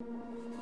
you